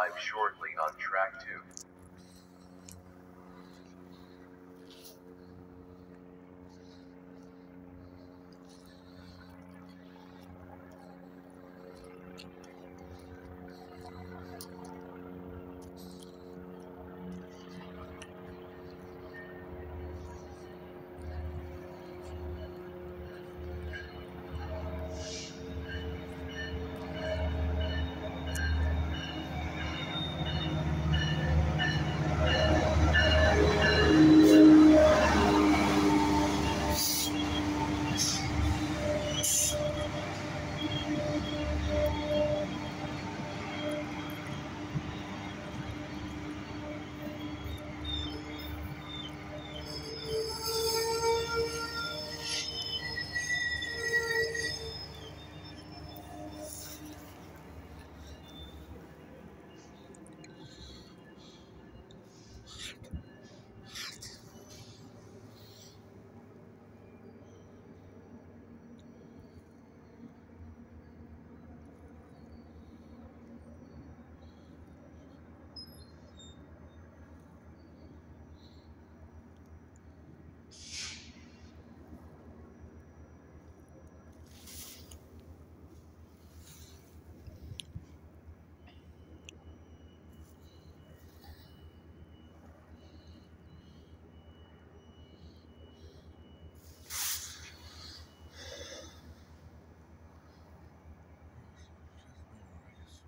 arrive shortly on track 2.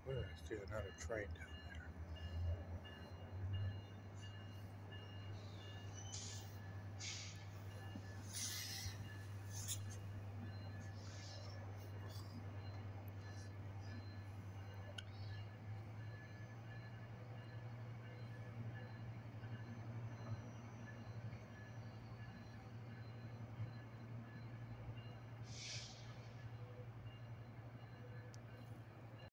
I see another train down